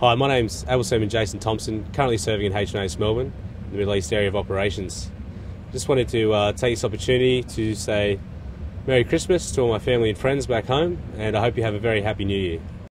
Hi, my name's Able Seaman Jason Thomsen, currently serving in HMAS Melbourne, the Middle East area of operations. Just wanted to uh, take this opportunity to say Merry Christmas to all my family and friends back home, and I hope you have a very happy New Year.